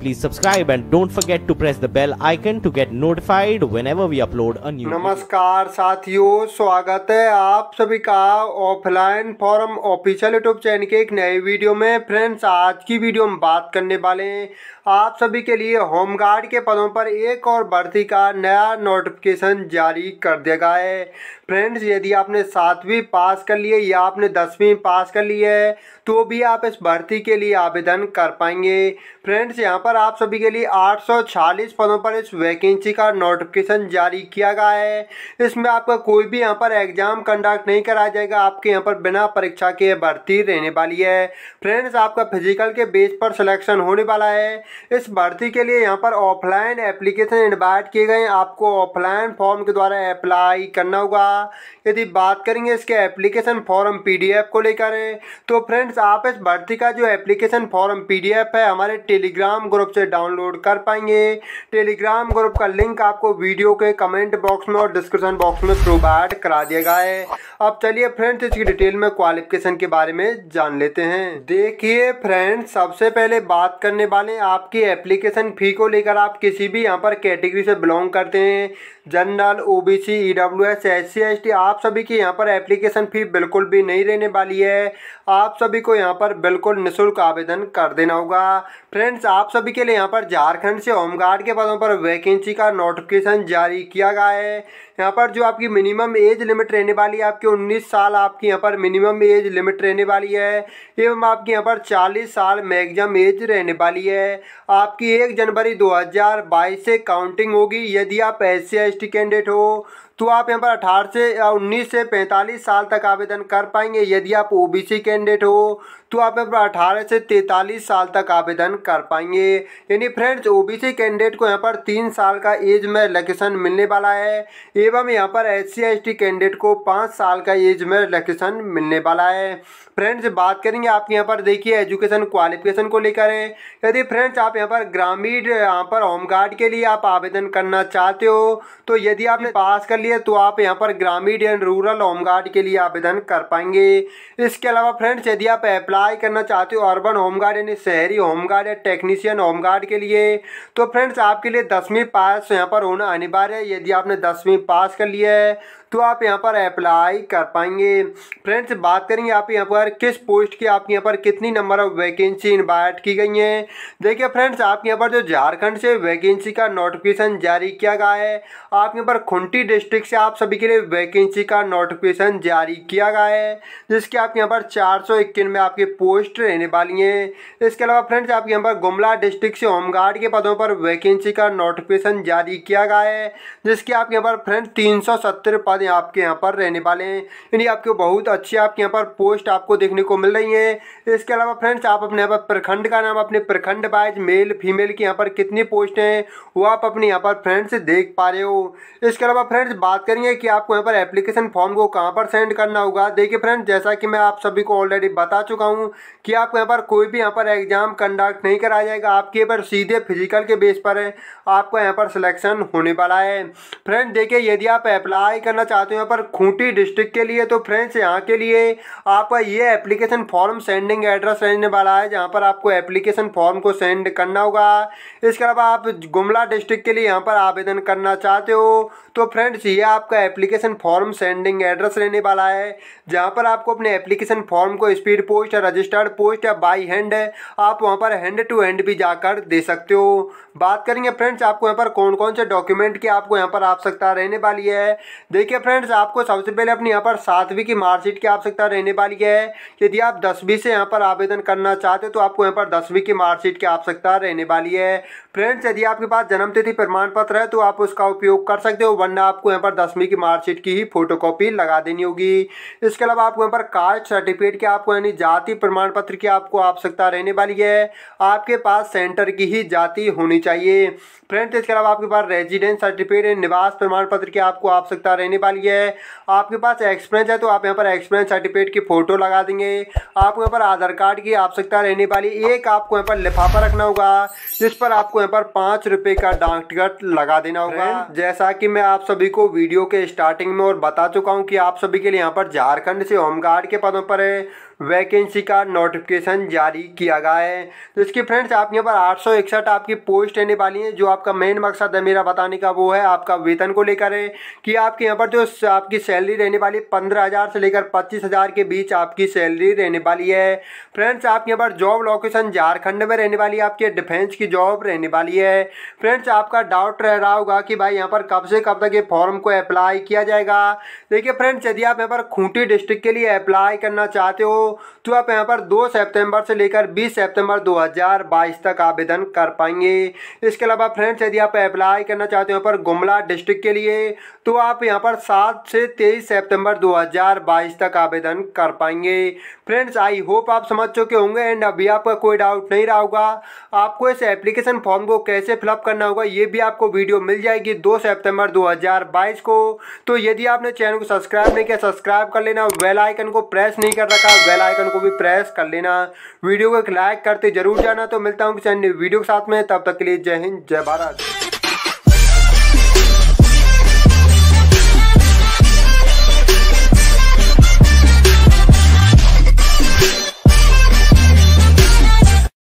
Please subscribe and don't forget to press the bell icon to get notified whenever we upload a new नमस्कार साथियों, स्वागत है आप सभी का offline forum official YouTube channel के एक नए वीडियो में। फ्रेंड्स आज की वीडियो में बात करने वाले हैं। आप सभी के लिए होमगार्ड के पदों पर एक और भर्ती का नया नोटिफिकेशन जारी कर दिया गया है। फ्रेंड्स यदि आपने सातवीं पास कर लिए या आपने दसवीं पास कर ली है तो भी आप इस भर्ती के लिए आवेदन कर पाएँगे। फ्रेंड्स यहाँ आप सभी के लिए 846 पदों पर इस वैकेंसी का नोटिफिकेशन जारी किया गया है। इसमें आपका कोई भी यहाँ पर एग्ज़ाम कंडक्ट नहीं कराया जाएगा। आपके यहाँ पर बिना परीक्षा के भर्ती रहने वाली है। फ्रेंड्स आपका फ़िज़िकल के बेस पर सिलेक्शन होने वाला है। इस भर्ती के लिए यहाँ पर ऑफलाइन एप्लीकेशन इन्वाइट किए गए आपको ऑफलाइन फॉर्म के द्वारा अप्लाई करना होगा। यदि बात करेंगे इसके एप्लीकेशन फॉर्म पीडीएफ को लेकर तो फ्रेंड्स आप इस भर्ती का जो एप्लीकेशन फॉर्म पीडीएफ है, हमारे टेलीग्राम ग्रुप से डाउनलोड कर पाएँगे। टेलीग्राम ग्रुप का लिंक आपको वीडियो के कमेंट बॉक्स में और डिस्क्रिप्शन बॉक्स में प्रोवाइड करा दिया गया है। अब चलिए फ्रेंड्स इसकी डिटेल में क्वालिफिकेशन के बारे में जान लेते हैं। देखिए फ्रेंड्स सबसे पहले बात करने वाले आपकी एप्लीकेशन फ़ी को लेकर आप किसी भी यहाँ पर कैटेगरी से बिलोंग करते हैं। General OBC E W S S C S T आप सभी की यहाँ पर एप्लीकेशन फ़ी बिल्कुल भी नहीं रहने वाली है। आप सभी को यहाँ पर बिल्कुल निःशुल्क आवेदन कर देना होगा। फ्रेंड्स, आप सभी के लिए यहाँ पर झारखंड से होमगार्ड के पदों पर वैकेंसी का नोटिफिकेशन जारी किया गया है। यहाँ पर जो आपकी मिनिमम एज लिमिट रहने वाली है, आपकी 19 साल आपकी यहाँ पर मिनिमम एज लिमिट रहने वाली है, एवं आपकी यहाँ पर 40 साल मैगजम एज रहने वाली है। आपकी एक जनवरी 2022 से काउंटिंग होगी, यदि आप एस सी कैंडिडेट हो तो आप यहाँ पर अठारह से उन्नीस से पैंतालीस साल तक आवेदन कर पाएँगे। यदि आप ओबीसी कैंडिडेट हो तो आप यहाँ पर अठारह से तैंतालीस साल तक आवेदन कर पाएँगे। यानी फ्रेंड्स ओबीसी कैंडिडेट को यहाँ पर तीन साल का एज में रिलैक्सेशन मिलने वाला है। एवं यहाँ पर एस सी कैंडिडेट को पाँच साल का एज में रिलैक्सेशन मिलने वाला है। फ्रेंड्स बात करेंगे आप यहाँ पर, देखिए एजुकेशन क्वालिफिकेशन को लेकर है। यदि फ्रेंड्स आप यहाँ पर ग्रामीण, यहाँ पर होमगार्ड के लिए आप आवेदन करना चाहते हो तो यदि आपने पास कर लिया तो आप यहाँ पर ग्रामीण एंड रूरल होमगार्ड के लिए आवेदन कर पाएँगे। इसके अलावा फ्रेंड्स यदि आप अप्लाई करना चाहते हो अर्बन होमगार्ड यानी शहरी होमगार्ड या टेक्नीशियन होमगार्ड के लिए तो फ्रेंड्स आपके लिए दसवीं पास यहाँ पर होना अनिवार्य है। यदि आपने दसवीं पास कर लिया है। तो आप यहाँ पर अप्लाई कर पाएँगे। फ्रेंड्स बात करेंगे आप यहाँ पर किस पोस्ट की, आपके यहाँ पर कितनी नंबर ऑफ़ वैकेंसी इन्वाइट की गई हैं। देखिए फ्रेंड्स आपके यहाँ पर जो झारखंड से वैकेंसी का नोटिफिकेशन जारी किया गया है, आप यहाँ पर खुंटी डिस्ट्रिक्ट से आप सभी के लिए वैकेंसी का नोटिफिकेशन जारी किया गया है, जिसके आपके यहाँ पर चार सौ आपके पोस्ट रहने वाली हैं। इसके अलावा फ्रेंड्स आपके यहाँ पर गुमला डिस्ट्रिक्ट से होमगार्ड के पदों पर वैकेंसी का नोटिफिकेशन जारी किया गया है, जिसके आपके यहाँ पर फ्रेंड्स तीन पद पद आपके यहाँ पर रहने वाले हैं यानी आपके बहुत अच्छी आपके यहाँ पर पोस्ट आपको देखने को मिल रही है इसके अलावा फ्रेंड्स आप अपने यहाँ पर प्रखंड का नाम अपने प्रखंड वाइज मेल फीमेल की यहाँ पर कितनी पोस्ट हैं वो आप अपने यहाँ पर फ्रेंड्स देख पा रहे हो इसके अलावा फ्रेंड्स बात करेंगे कि आपको यहाँ पर एप्लीकेशन फॉर्म को कहाँ पर सेंड करना होगा देखिए फ्रेंड्स जैसा कि मैं आप सभी को ऑलरेडी बता चुका हूँ कि आपको यहाँ पर कोई भी यहाँ पर एग्ज़ाम कंडक्ट नहीं कराया जाएगा आपके पर सीधे फ़िज़िकल के बेस पर है आपका यहाँ पर सिलेक्शन होने वाला है फ्रेंड देखिए यदि आप अप्लाई करना चाहते हो यहाँ पर खूंटी डिस्ट्रिक्ट के लिए तो फ्रेंड्स यहाँ के लिए आपका ये एप्लीकेशन फॉर्म सेंडिंग एड्रेस रहने वाला है, जहाँ पर आपको एप्लीकेशन फॉर्म को सेंड करना होगा। इसके अलावा आप गुमला डिस्ट्रिक्ट के लिए यहाँ पर आवेदन करना चाहते हो तो फ्रेंड्स ये आपका एप्लीकेशन फॉर्म सेंडिंग एड्रेस रहने वाला है, जहाँ पर आपको अपने एप्लीकेशन फॉर्म को स्पीड पोस्ट या रजिस्टर्ड पोस्ट या बाई हैंड आप वहाँ पर हैंड टू हैंड भी जाकर दे सकते हो। बात करेंगे फ्रेंड्स आपको यहाँ पर कौन कौन से डॉक्यूमेंट की आपको यहाँ पर आवश्यकता रहने वाली है? देखिए फ्रेंड्स आपको सबसे पहले अपनी यहाँ पर सातवीं की मार्कशीट की आवश्यकता रहने वाली है। यदि आप दसवीं से यहाँ पर आवेदन करना चाहते हो तो आपको यहाँ पर दसवीं की मार्कशीट की आवश्यकता रहने वाली है। फ्रेंड्स यदि आपके पास जन्म तिथि प्रमाण पत्र है तो आप उसका उपयोग कर सकते हो, वरना आपको यहाँ पर दसवीं की मार्कशीट की ही फोटोकॉपी लगा देनी होगी। इसके अलावा आपको यहाँ पर कास्ट सर्टिफिकेट की आपको, यानी जाति प्रमाण पत्र की आपको आवश्यकता रहने वाली है। आपके पास सेंटर की ही जाति होनी चाहिए। फ्रेंड्स इसके अलावा आपके पास रेजिडेंस सर्टिफिकेट निवास प्रमाण पत्र की आपको आवश्यकता रहने वाली है। आपके पास एक्सपीरियंस है तो आप यहाँ पर एक्सपीरियंस सर्टिफिकेट की फ़ोटो लगा देंगे। आपको यहाँ पर आधार कार्ड की आवश्यकता रहने वाली एक आपको यहाँ पर लिफाफा रखना होगा जिस पर आपको यहाँ पर पाँच रुपये का डाक टिकट लगा देना होगा। जैसा कि मैं आप सभी को वीडियो के स्टार्टिंग में और बता चुका हूँ कि आप सभी के लिए यहाँ पर झारखंड से होमगार्ड के पदों पर वैकेंसी का नोटिफिकेशन जारी किया गया है। तो इसकी फ्रेंड्स आप यहाँ पर आठ सौ इकसठ आपकी पोस्ट रहने वाली है, जो आपका मेन मकसद है मेरा बताने का, वो है आपका वेतन को लेकर है कि आपके यहाँ पर जो आपकी सैलरी रहने वाली पंद्रह हज़ार से लेकर पच्चीस हज़ार के बीच आपकी सैलरी रहने वाली है। फ्रेंड्स आप यहाँ पर जॉब लोकेशन झारखंड में रहने वाली है आपकी डिफेंस की जॉब रहने वाली है। फ्रेंड्स आपका डाउट रह रहा होगा कि भाई यहाँ पर कब से कब तक ये फॉर्म को अप्लाई किया जाएगा। देखिए फ्रेंड्स यदि आप यहाँ पर खूंटी डिस्ट्रिक्ट के लिए अप्लाई करना चाहते हो तो आप यहाँ पर 2 सितंबर से लेकर 20 सितंबर 2022 तक आवेदन कर पाएँगे। इसके अलावा फ्रेंड्स, यदि आप अप्लाई करना चाहते हो यहाँ पर गुमला डिस्ट्रिक्ट के लिए तो आप यहाँ पर 7 से 23 सितंबर 2022 तक आवेदन कर पाएँगे। फ्रेंड्स आई होप आप समझ चुके होंगे एंड अभी आपका कोई डाउट नहीं रहा होगा। आपको इस एप्लीकेशन फॉर्म को कैसे फिलअप करना होगा, ये भी आपको वीडियो मिल जाएगी दो सितंबर 2022 को। तो यदि आपने चैनल को सब्सक्राइब नहीं किया सब्सक्राइब कर लेना बेल आइकन को प्रेस नहीं कर रखा बेल आइकन को भी प्रेस कर लेना। वीडियो को एक लाइक करते ज़रूर जाना। तो मिलता हूँ किसी अन्य वीडियो के साथ में। तब तक के लिए जय हिंद, जय भारत।